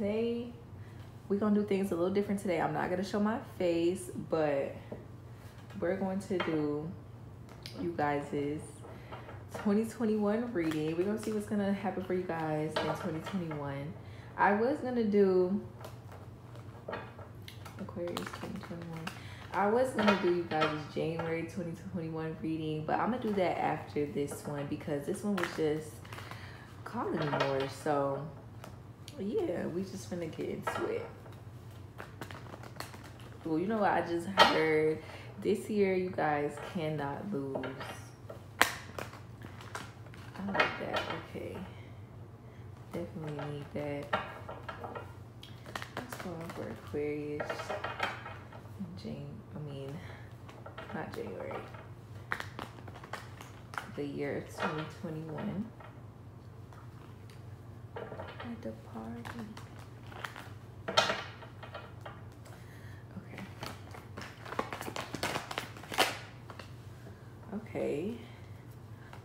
today we're gonna do things a little different today. I'm not gonna show my face, but we're going to do you guys's 2021 reading. We're gonna see what's gonna happen for you guys in 2021. I was gonna do Aquarius 2021. I was gonna do you guys' January 2021 reading, but I'm gonna do that after this one because this one was just calling me more. So yeah, we just gonna get into it. Well, you know what I just heard? This year, you guys cannot lose. I like that. Okay. Definitely need that. Let's go for Aquarius. Jane, I mean, not January. The year 2021. At the party. Okay. Okay.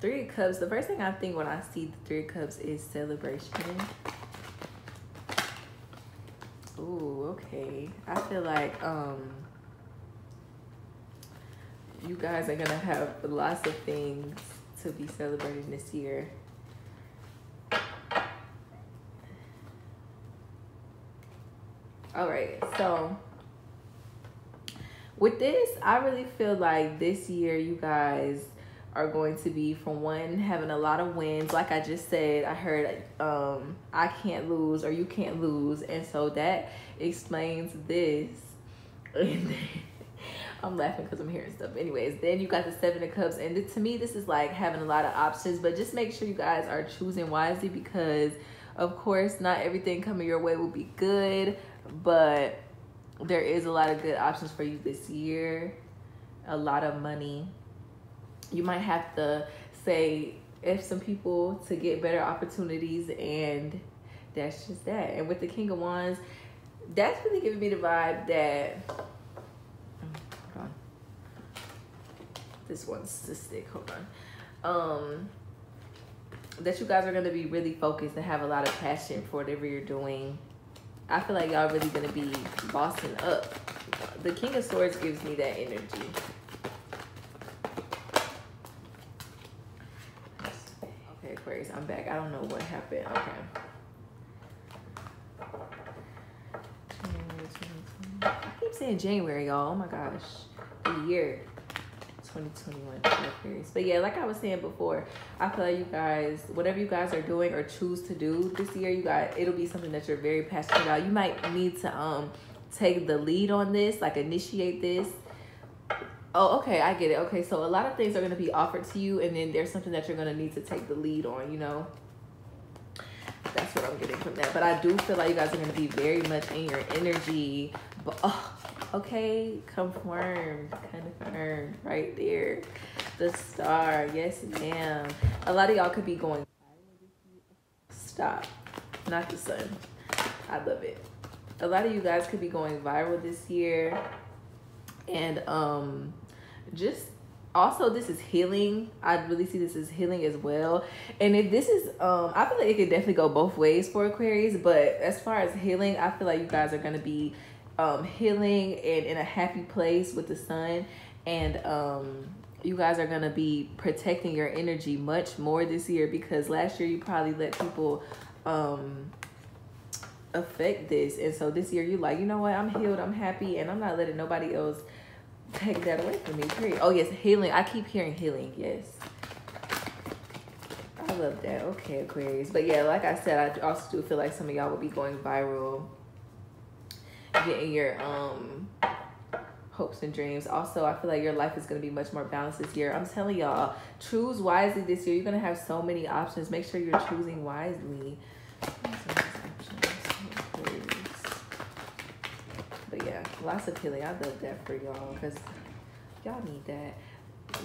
Three of Cups. The first thing I think when I see the Three of Cups is celebration. Ooh, okay. I feel like um you guys are gonna have lots of things to be celebrating this year. All right, so with this, I really feel like this year you guys are going to be from one having a lot of wins. Like i just said i heard um i can't lose or you can't lose. And so that explains this. I'm laughing because i'm hearing stuff. Anyways then you got the seven of cups. And to me this is like having a lot of options. But just make sure you guys are choosing wisely because of course not everything coming your way will be good but there is a lot of good options for you this year. A lot of money. You might have to say if some people to get better opportunities and that's just that. And with the king of wands that's really giving me the vibe that this one's to stick hold on. Um that you guys are going to be really focused and have a lot of passion for whatever you're doing i feel like y'all really to be bossing up the king of swords gives me that energy Okay, Aquarius. I'm back. I don't know what happened. Okay. I keep saying January, y'all. Oh my gosh. The year 2021 Aquarius. But yeah, like I was saying before, I feel like you guys, whatever you guys are doing or choose to do this year, you guys, it'll be something that you're very passionate about. You might need to um take the lead on this, like initiate this Oh, okay, I get it. Okay, so a lot of things are to be offered to you, and then there's something that you're to need to take the lead on, you know? That's what I'm getting from that. But I do feel like you guys are going to be very much in your energy. But, oh, okay, confirmed, confirmed right there. The star, yes, ma'am. A lot of y'all could be going, stop, not the sun. I love it. A lot of you guys could be going viral this year and um just also this is healing i really see this as healing as well and if this is um i feel like it could definitely go both ways for aquarius but as far as healing i feel like you guys are going to be um healing and in a happy place with the sun and um you guys are going to be protecting your energy much more this year because last year you probably let people um affect this and so this year you're like you know what i'm healed i'm happy and i'm not letting nobody else take that away from me. Period. Oh yes, healing. I keep hearing healing. Yes. I love that. Okay, Aquarius. But yeah, like I said, I also do feel like some of y'all will be going viral, getting your um hopes and dreams. Also, I feel like your life is going to be much more balanced this year. I'm telling y'all, choose wisely this year. You're going to have so many options. Make sure you're choosing wisely. But yeah, lots of healing. I love that for y'all because y'all need that.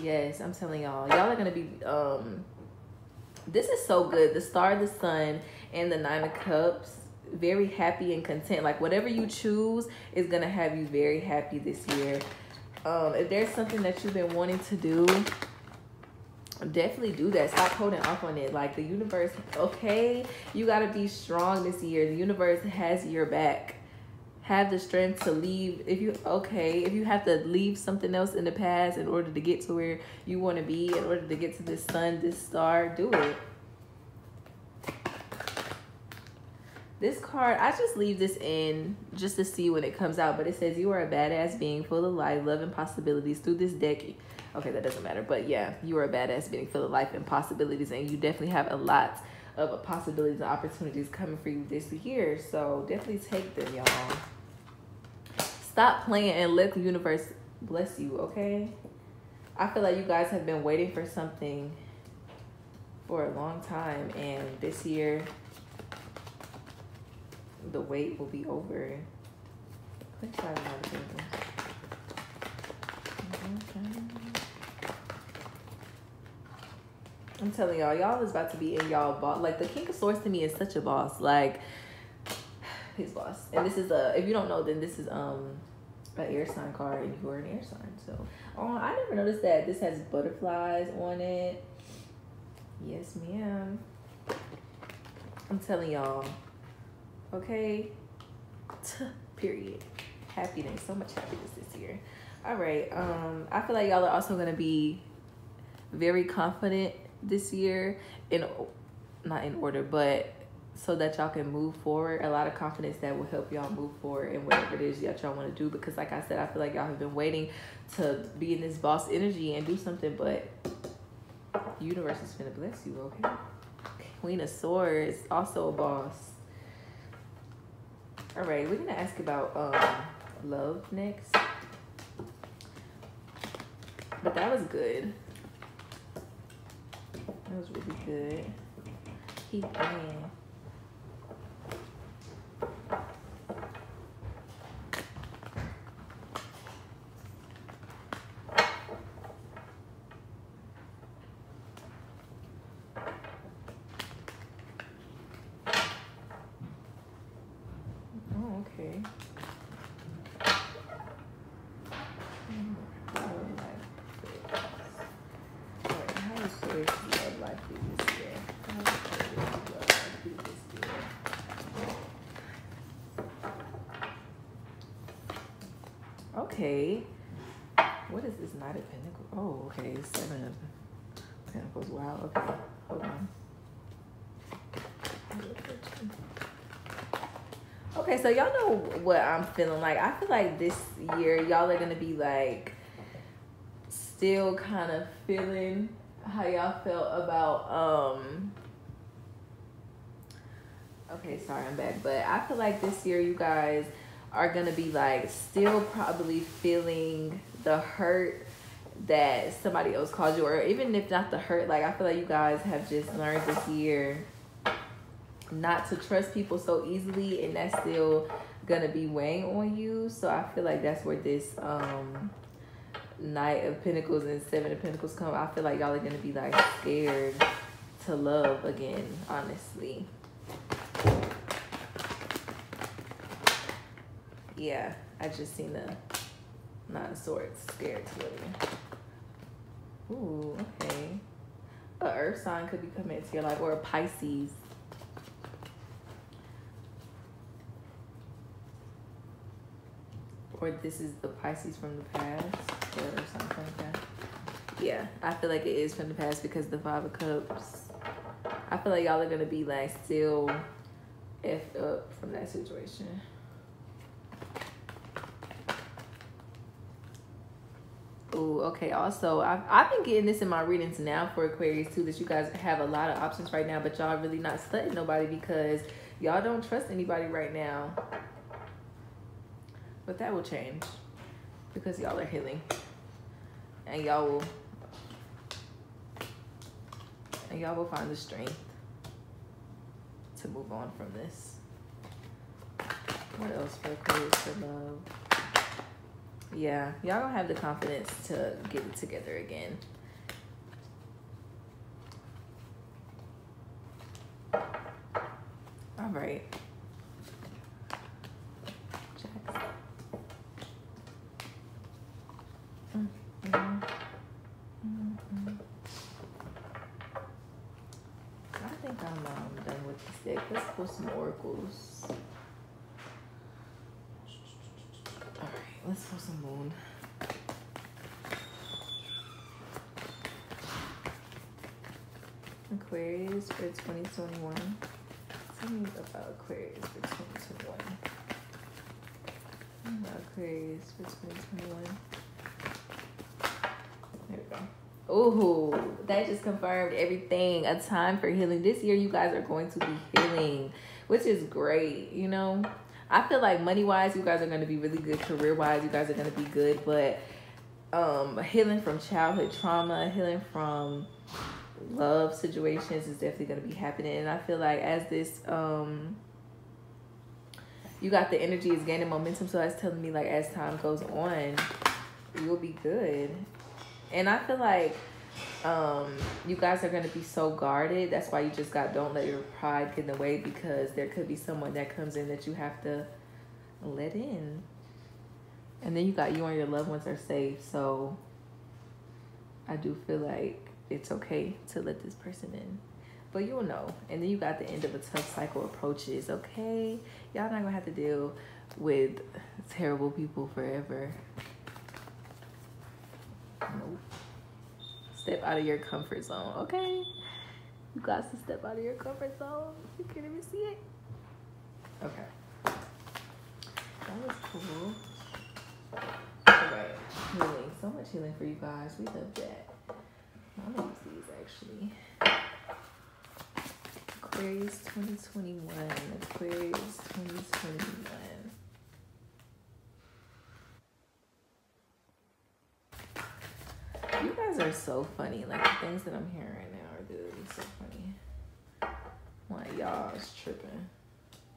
Yes, I'm telling y'all, y'all are gonna be um. This is so good. The star, the sun, and the nine of cups. Very happy and content. Like whatever you choose is gonna have you very happy this year. Um, if there's something that you've been wanting to do, definitely do that. Stop holding off on it. Like the universe, okay, you gotta be strong this year. The universe has your back. Have the strength to leave. If you okay, if you have to leave something else in the past in order to get to where you want to be, in order to get to this sun, this star, do it. This card, I just leave this in just to see when it comes out, but it says you are a badass being full of life, love, and possibilities through this deck. Okay, that doesn't matter, but yeah, you are a badass being full of life and possibilities, and you definitely have a lot of possibilities and opportunities coming for you this year. So definitely take them, y'all. Stop playing and let the universe bless you, okay? I feel like you guys have been waiting for something for a long time, and this year the wait will be over. I'm telling y'all, y'all is about to be in y'all boss. Like the King of Swords to me is such a boss. Like he's boss. And this is a if you don't know, then this is um an air sign card and you are an air sign. So oh I never noticed that this has butterflies on it. Yes, ma'am. I'm telling y'all, Okay. Period. Happiness. So much happiness this year. All right. Um, I feel like y'all are also gonna be very confident this year in not in order, but so that y'all can move forward. A lot of confidence that will help y'all move forward in whatever it is that y'all want to do. Because like I said, I feel like y'all have been waiting to be in this boss energy and do something, but the universe is gonna bless you, okay? Queen of Swords, also a boss. All right, we're gonna ask about um, love next. But that was good. That was really good. Keep going. Okay. What is this Knight of Pentacles? Oh, okay. Seven of Pentacles. Wow. Okay. Hold on. Okay, so y'all know what I'm feeling like. I feel like this year y'all are gonna be like still kind of feeling how y'all felt about um okay sorry i'm back but i feel like this year you guys are gonna be like still probably feeling the hurt that somebody else caused you or even if not the hurt like i feel like you guys have just learned this year not to trust people so easily and that's still gonna be weighing on you. So i feel like that's where this um knight of pentacles and seven of pentacles come i feel like y'all are gonna be like scared to love again honestly yeah, I just seen the nine of swords scared to live. Ooh, okay. A earth sign could be coming into your life or a Pisces. Or this is the Pisces from the past. Or from the past. Yeah, I feel like it is from the past because the Five of Cups. I feel like y'all are gonna be like still effed up from that situation. Okay. Also, I've, I've been getting this in my readings now for Aquarius too, that you guys have a lot of options right now, but y'all really not studying nobody because y'all don't trust anybody right now. But that will change because y'all are healing. And y'all will and y'all will find the strength to move on from this. What else for Aquarius for love? yeah y'all don't have the confidence to get it together again all right mm -hmm. Mm -hmm. I think I'm um, done with this deck. Let's pull some oracles. Let's pull some moon. Aquarius for 2021. Tell me about Aquarius for 2021. Aquarius for 2021. There we go. Oh, that just confirmed everything. A time for healing. This year, you guys are going to be healing, which is great. You know, I feel like money wise, you guys are going to be really good. Career wise, you guys are going to be good. But um, healing from childhood trauma, healing from love situations is definitely going to be happening. And I feel like as this, um, you got the energy is gaining momentum. So that's telling me like as time goes on, you'll be good and I feel like um, you guys are going to be so guarded. That's why you just got don't let your pride get in the way because there could be someone that comes in that you have to let in. And then you got you and your loved ones are safe. So I do feel like it's okay to let this person in. But you'll know. And then you got the end of a tough cycle approaches. Okay. Y'all not going to have to deal with terrible people forever. Nope. Step out of your comfort zone, okay? You got to step out of your comfort zone. You can't even see it. Okay. That was cool. Alright, healing. So much healing for you guys. We love that. I'm gonna use these actually. Aquarius 2021. Aquarius 2021. You guys are so funny. Like the things that I'm hearing right now are good. so funny. Like y'all is tripping.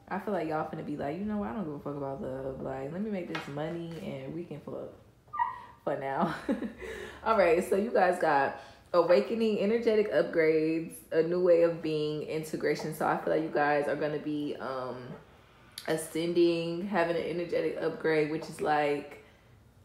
I feel like y'all finna be like, you know what? I don't give a fuck about love. Like, let me make this money and we can fuck. For now. All right. So you guys got awakening, energetic upgrades, a new way of being, integration. So I feel like you guys are gonna be um ascending, having an energetic upgrade, which is like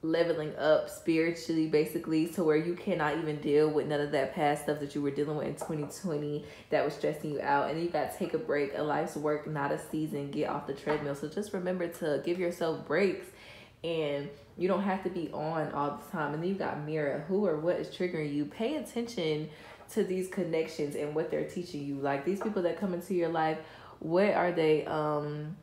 leveling up spiritually basically to where you cannot even deal with none of that past stuff that you were dealing with in 2020 that was stressing you out. And you got to take a break. A life's work not a season. Get off the treadmill. So just remember to give yourself breaks. And you don't have to be on all the time. And then you got mirror who or what is triggering you? Pay attention to these connections and what they're teaching you. Like these people that come into your life what are they um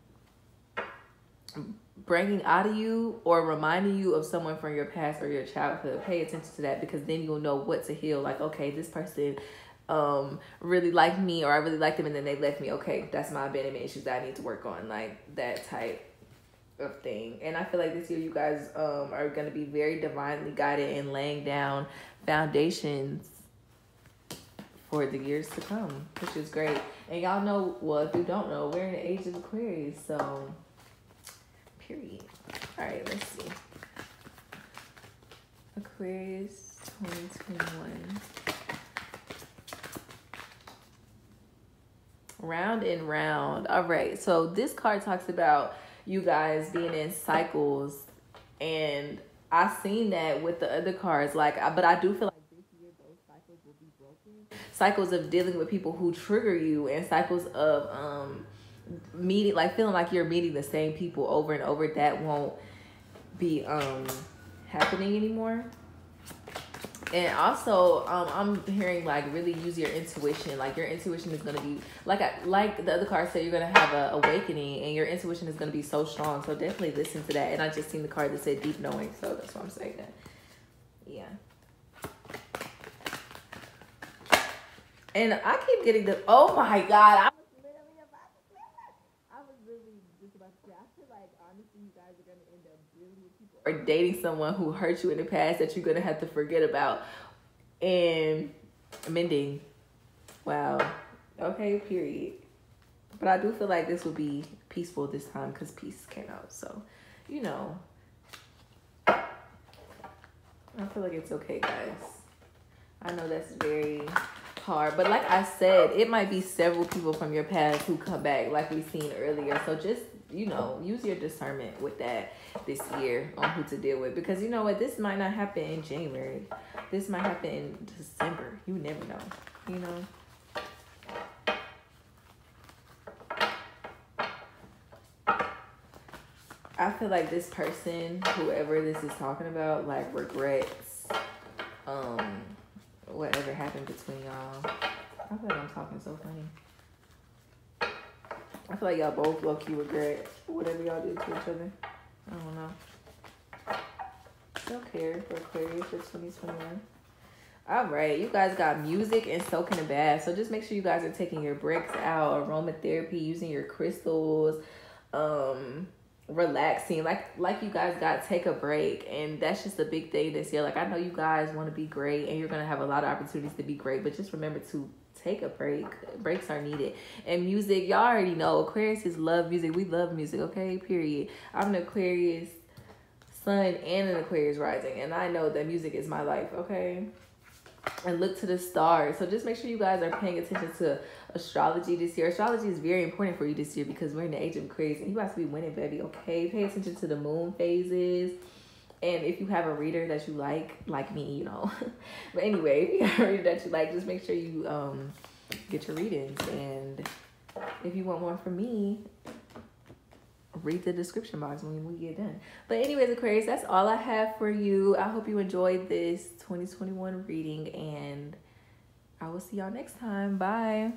bringing out of you or reminding you of someone from your past or your childhood pay attention to that because then you'll know what to heal. Like okay this person um really liked me or i really liked them and then they left me. Okay that's my abandonment issues that i need to work on like that type of thing. And i feel like this year you guys um are going to be very divinely guided and laying down foundations for the years to come which is great. And y'all know well if you don't know we're in the age of aquarius so Period. All right, let's see. Aquarius 2021. Round and round. All right, so this card talks about you guys being in cycles, and I seen that with the other cards. Like, but I do feel like this year those cycles will be broken. Cycles of dealing with people who trigger you, and cycles of um meeting like feeling like you're meeting the same people over and over that won't be um happening anymore. And also um i'm hearing like really use your intuition. Like your intuition is going to be like I, like the other card said you're going to have a awakening and your intuition is going to be so strong. So definitely listen to that. And i just seen the card that said deep knowing so that's why i'm saying that. Yeah. And i keep getting the oh my god I or dating someone who hurt you in the past that you're gonna have to forget about and mending. Wow. Okay, period. But I do feel like this will be peaceful this time because peace came out. So, you know, I feel like it's okay, guys. I know that's very hard, but like I said, it might be several people from your past who come back, like we've seen earlier. So just you know, use your discernment with that this year on who to deal with. Because you know what? This might not happen in January. This might happen in December. You never know. You know? I feel like this person, whoever this is talking about, like regrets um whatever happened between y'all. I feel like I'm talking so funny. I feel like y'all both low key regret whatever y'all did to each other. I don't know. Self care for Aquarius for 2021. All right, you guys got music and soaking a bath. So just make sure you guys are taking your breaks out, aromatherapy, using your crystals, um, relaxing. Like like you guys got take a break, and that's just a big thing this year. Like I know you guys want to be great, and you're gonna have a lot of opportunities to be great, but just remember to take a break. Breaks are needed. And music, y'all already know Aquarius is love music. We love music, okay? Period. I'm an Aquarius sun and an Aquarius rising, and I know that music is my life, okay? and look to the stars. So just make sure you guys are paying attention to astrology this year. Astrology is very important for you this year because we're in the age of Aquarius and you guys to be winning, baby. Okay, pay attention to the moon phases. And if you have a reader that you like, like me, you know. but anyway, if you have a reader that you like, just make sure you um get your readings. And if you want more from me, read the description box when we get done. But anyways, Aquarius, that's all I have for you. I hope you enjoyed this 2021 reading and I will see y'all next time. Bye.